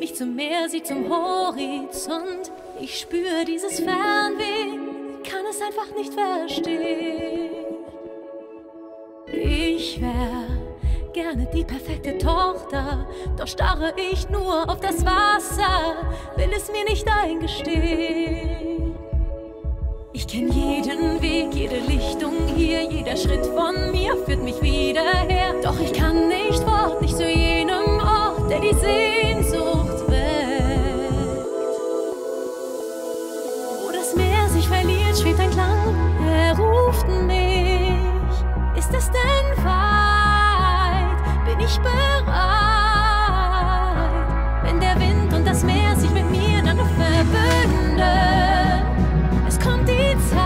ich zum Meer, sie zum Horizont. Ich spüre dieses Fernweh, kann es einfach nicht verstehen. Ich wär gerne die perfekte Tochter, doch starre ich nur auf das Wasser, will es mir nicht eingestehen. Ich kenn jeden Weg, jede Lichtung hier, jeder Schritt von mir führt mich wieder her. Schwebt ein Klang, er ruft mich. Ist es denn weit? Bin ich bereit? Wenn der Wind und das Meer sich mit mir dann noch verbünden, es kommt die Zeit.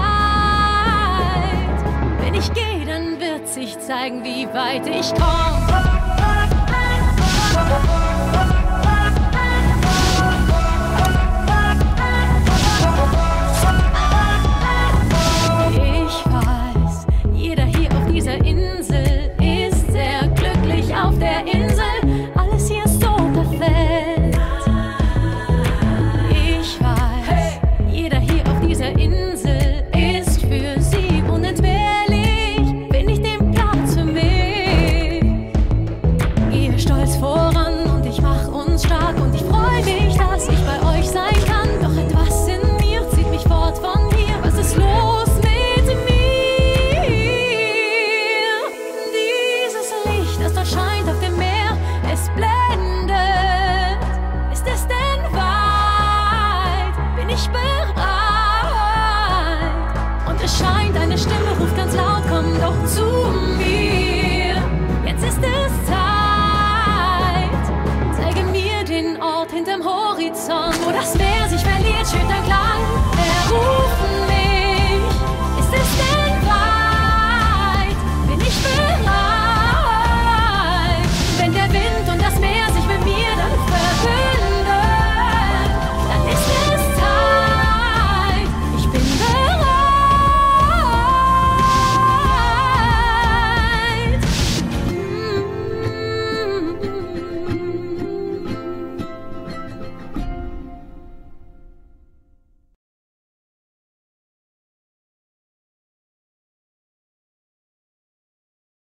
Wenn ich gehe, dann wird sich zeigen, wie weit ich komme. Horizont, wo das Meer sich verliert, schüttert Glas.